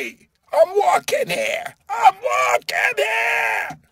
I'm walking here! I'm walking here!